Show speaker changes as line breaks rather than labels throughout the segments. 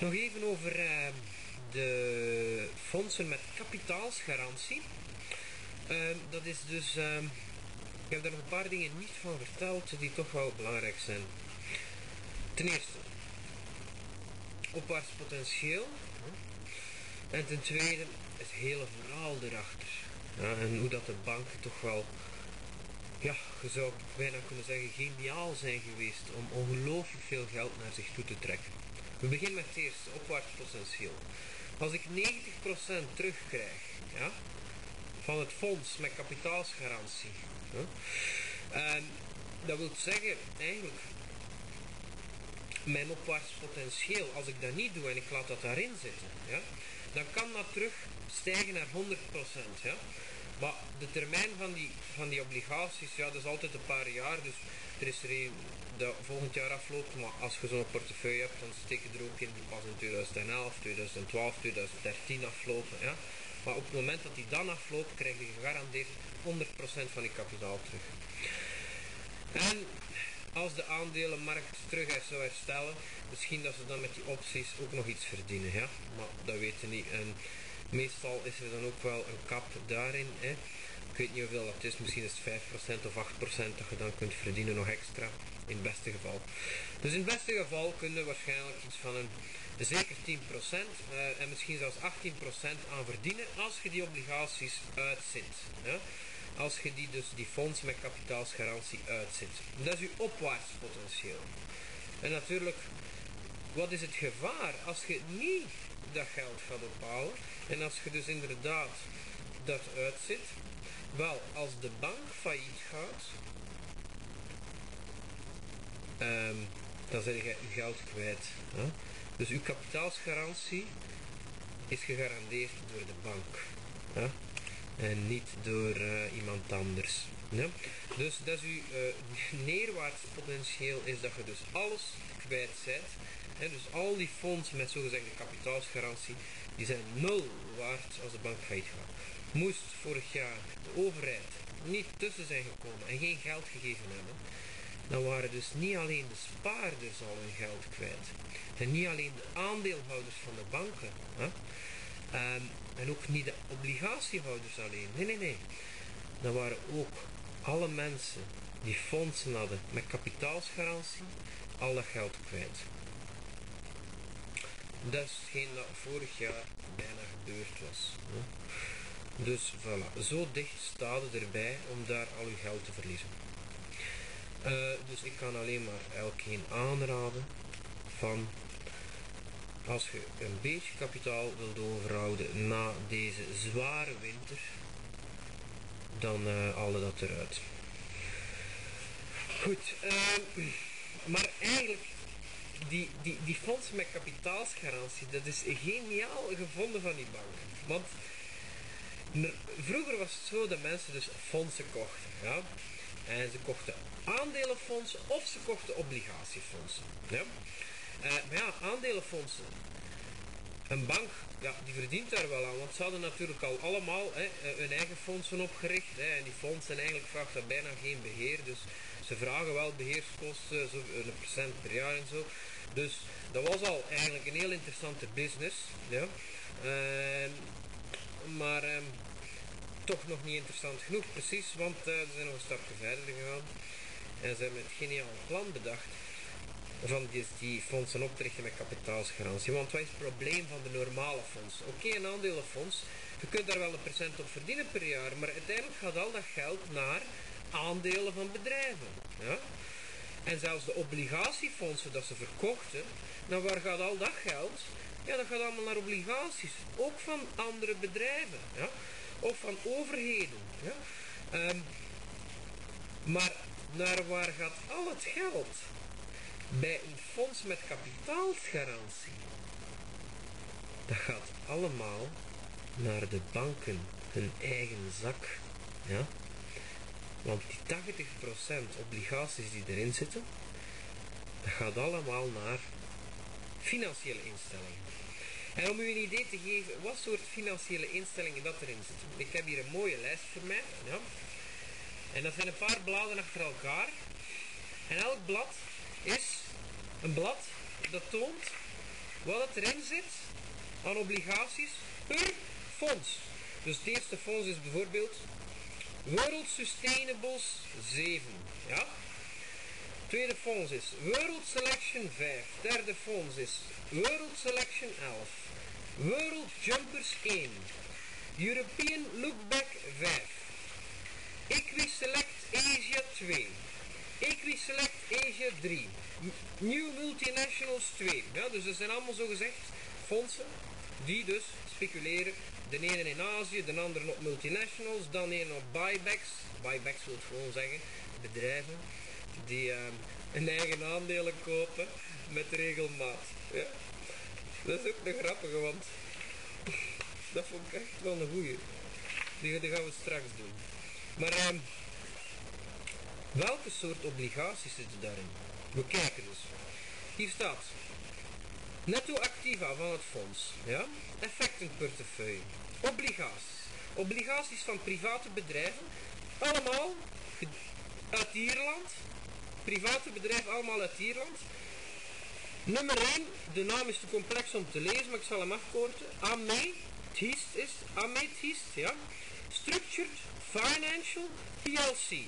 Nog even over uh, de fondsen met kapitaalsgarantie. Uh, dat is dus, uh, ik heb daar nog een paar dingen niet van verteld die toch wel belangrijk zijn. Ten eerste, opwaarts potentieel. En ten tweede, het hele verhaal erachter. En hoe dat de banken toch wel, ja, je zou bijna kunnen zeggen, geniaal zijn geweest om ongelooflijk veel geld naar zich toe te trekken. We beginnen met het eerste, opwaarts potentieel. Als ik 90% terugkrijg ja, van het fonds met kapitaalsgarantie, en dat wil zeggen eigenlijk mijn opwaarts potentieel, als ik dat niet doe en ik laat dat daarin zitten, ja, dan kan dat terug stijgen naar 100%. Ja. Maar de termijn van die, van die obligaties, ja, dat is altijd een paar jaar. Dus er is er een dat volgend jaar afloopt. Maar als je zo'n portefeuille hebt, dan steken er ook in die pas in 2011, 2012, 2013 aflopen. Ja. Maar op het moment dat die dan afloopt, krijg je gegarandeerd 100% van je kapitaal terug. En als de aandelenmarkt terug zou herstellen, misschien dat ze dan met die opties ook nog iets verdienen. Ja? Maar dat weten we niet. En meestal is er dan ook wel een kap daarin. Hè? Ik weet niet hoeveel dat is, misschien is het 5% of 8% dat je dan kunt verdienen nog extra. In het beste geval. Dus in het beste geval kun je waarschijnlijk iets van een zeker 10% uh, en misschien zelfs 18% aan verdienen als je die obligaties uitzet. Ja? als je die, dus die fonds met kapitaalsgarantie uitzet. Dat is je opwaarts potentieel. En natuurlijk, wat is het gevaar als je niet dat geld gaat ophalen en als je dus inderdaad dat uitzet? Wel, als de bank failliet gaat, um, dan zet je je geld kwijt. Hè? Dus uw kapitaalsgarantie is gegarandeerd door de bank. Hè? en niet door uh, iemand anders. Dus dat is uw uh, neerwaarts potentieel is dat je dus alles kwijt bent. Dus al die fondsen met zogezegde kapitaalsgarantie, die zijn nul waard als de bank failliet gaat. Moest vorig jaar de overheid niet tussen zijn gekomen en geen geld gegeven hebben, dan waren dus niet alleen de spaarders al hun geld kwijt. En niet alleen de aandeelhouders van de banken. Hè? Um, en ook niet de obligatiehouders alleen. Nee, nee, nee. Dat waren ook alle mensen die fondsen hadden met kapitaalsgarantie, al dat geld kwijt. Dat is hetgeen dat vorig jaar bijna gebeurd was. Dus voilà, zo dicht staat het erbij om daar al uw geld te verliezen. Uh, dus ik kan alleen maar elkeen aanraden van als je een beetje kapitaal wilt overhouden na deze zware winter, dan uh, halen dat eruit. Goed, uh, maar eigenlijk, die, die, die fondsen met kapitaalsgarantie, dat is geniaal gevonden van die banken. Want vroeger was het zo dat mensen dus fondsen kochten. Ja? En ze kochten aandelenfondsen of ze kochten obligatiefondsen. Ja? Uh, maar ja, aandelenfondsen. Een bank, ja, die verdient daar wel aan, want ze hadden natuurlijk al allemaal hè, eh, hun eigen fondsen opgericht. Hè, en die fondsen eigenlijk vraagt bijna geen beheer. Dus ze vragen wel beheerskosten, zo, een procent per jaar en zo. Dus dat was al eigenlijk een heel interessante business. Ja. Uh, maar uh, toch nog niet interessant genoeg, precies, want ze zijn nog een stapje verder gegaan. En ze hebben het geniaal plan bedacht van die, die fondsen op te richten met kapitaalsgarantie. Want wat is het probleem van de normale fondsen? Oké, een aandelenfonds, je kunt daar wel een procent op verdienen per jaar, maar uiteindelijk gaat al dat geld naar aandelen van bedrijven. Ja? En zelfs de obligatiefondsen dat ze verkochten, nou waar gaat al dat geld? Ja, dat gaat allemaal naar obligaties, ook van andere bedrijven, ja? of van overheden. Ja? Um, maar naar waar gaat al het geld? bij een fonds met kapitaalsgarantie. Dat gaat allemaal naar de banken, hun eigen zak. Ja? Want die 80% obligaties die erin zitten, dat gaat allemaal naar financiële instellingen. En om u een idee te geven wat soort financiële instellingen dat erin zitten. Ik heb hier een mooie lijst voor mij. Ja? En dat zijn een paar bladen achter elkaar. En elk blad is een blad dat toont wat het erin zit aan obligaties per fonds. Dus het eerste fonds is bijvoorbeeld World Sustainables 7. Ja? Tweede fonds is World Selection 5. Derde fonds is World Selection 11. World Jumpers 1. European Lookback 5. Equiselect Asia 2. Equiselect Asia 3. New Multinationals 2. Ja, dus dat zijn allemaal zogezegd fondsen die dus speculeren. De ene in Azië, de andere op multinationals, dan een op buybacks. Buybacks wil gewoon zeggen bedrijven die uh, een eigen aandelen kopen met regelmaat. Ja. Dat is ook een grappige, want dat vond ik echt wel een goeie. Die, gaan we straks doen. Maar uh, welke soort obligaties zitten daarin? We kijken dus. Hier staat netto activa van het fonds. Ja? Effectenportefeuille. Obligaties. Obligaties van private bedrijven. Allemaal uit Ierland. Private bedrijven allemaal uit Ierland. Nummer 1, de naam is te complex om te lezen, maar ik zal hem afkorten. Amethyst is, Amethyst, ja. Structured Financial PLC.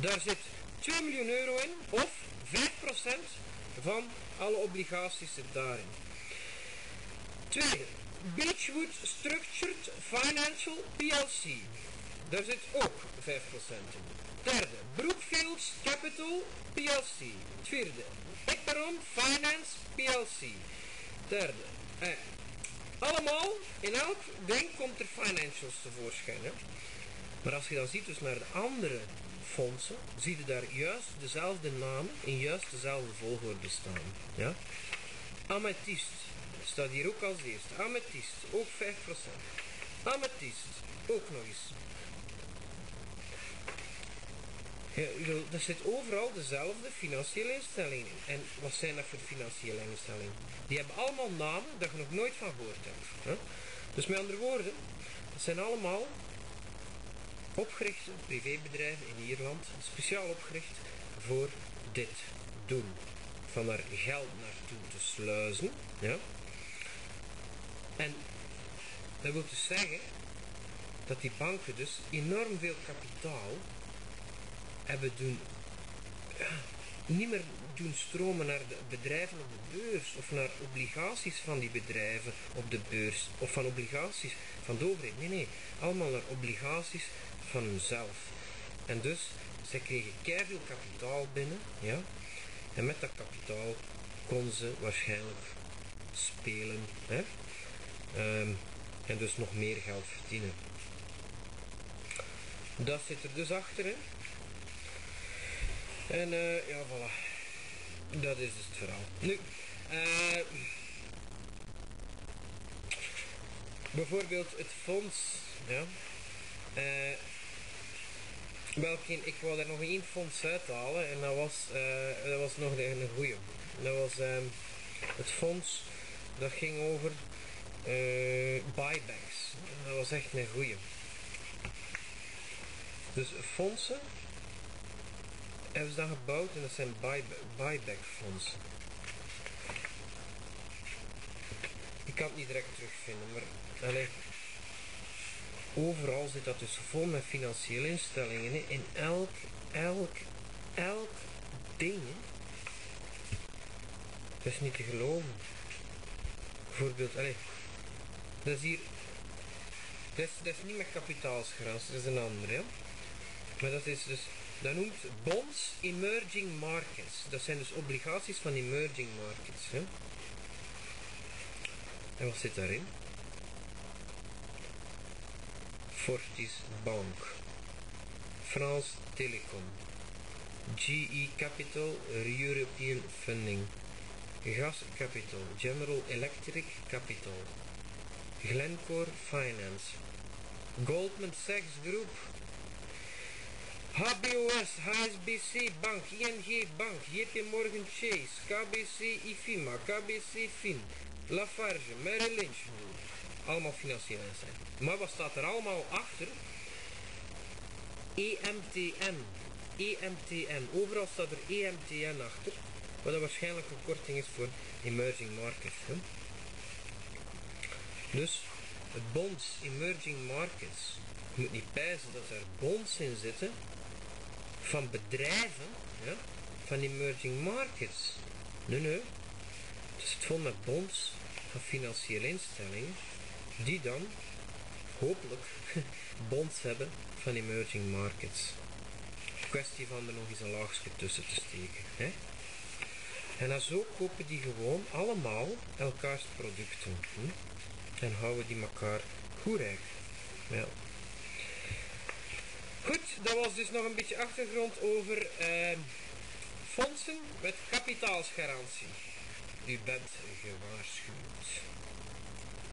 Daar zit 2 miljoen euro in, of 5% van alle obligaties zit daarin. Tweede, Beechwood Structured Financial PLC. Daar zit ook 5% in. Derde, Brookfields Capital PLC. Vierde, Eperon Finance PLC. Derde, eh, allemaal, in elk ding komt er financials tevoorschijn. Hè? Maar als je dan ziet dus naar de andere fondsen, zie je daar juist dezelfde namen in juist dezelfde volgorde staan. Ja? Amethyst staat hier ook als eerste. Amethyst, ook 5%. Amethyst, ook nog eens. Ja, er zit overal dezelfde financiële instellingen. En wat zijn dat voor financiële instellingen? Die hebben allemaal namen dat je nog nooit van gehoord hebt. Hè? Dus met andere woorden, dat zijn allemaal opgerichte privébedrijven in Ierland, speciaal opgericht voor dit doen. Van daar geld naartoe te sluizen. Ja? En dat wil dus zeggen dat die banken dus enorm veel kapitaal hebben doen, niet meer doen stromen naar de bedrijven op de beurs of naar obligaties van die bedrijven op de beurs of van obligaties van de overheid. Nee, nee, allemaal naar obligaties van hunzelf. En dus, zij kregen keihard kapitaal binnen, ja, en met dat kapitaal kon ze waarschijnlijk spelen, hè, um, en dus nog meer geld verdienen. Dat zit er dus achter. En uh, ja, voilà. Dat is dus het verhaal. Nu, uh, bijvoorbeeld het fonds, ja. Uh, welke, ik wou er nog één fonds uithalen en dat was, uh, dat was nog een, goeie. Dat was um, het fonds, dat ging over uh, buybacks. Dat was echt een goeie. Dus fondsen hebben ze dan gebouwd en dat zijn buyback fondsen. Ik kan het niet direct terugvinden, maar allez, overal zit dat dus vol met financiële instellingen. In elk, elk, elk ding. Dat is niet te geloven. Bijvoorbeeld, allez, dat is hier, dat is, dat is niet met kapitaalsgrens, dat is een andere. Maar dat is dus dat noemt bonds emerging markets. Dat zijn dus obligaties van emerging markets. Hè? En wat zit daarin? Fortis Bank, France Telecom, GE Capital, European Funding, Gas Capital, General Electric Capital, Glencore Finance, Goldman Sachs Group, HBOS, HSBC Bank, ING Bank, JP Morgan Chase, KBC IFIMA, KBC Fin, Lafarge, Merrill Lynch. Allemaal financiële zijn. Maar wat staat er allemaal achter? EMTN. EMTN. Overal staat er EMTN achter. wat dat waarschijnlijk een korting is voor emerging markets. Dus het bonds emerging markets. Je moet niet pijzen dat er bonds in zitten van bedrijven ja, van emerging markets. Nee, nee. Het zit vol met bonds van financiële instellingen die dan hopelijk bonds hebben van emerging markets. Kwestie van er nog eens een laagje tussen te steken. Hè? En zo kopen die gewoon allemaal elkaars producten. Hm? En houden die elkaar goed rijk. Ja. Goed, dat was dus nog een beetje achtergrond over eh, fondsen met kapitaalsgarantie. U bent gewaarschuwd.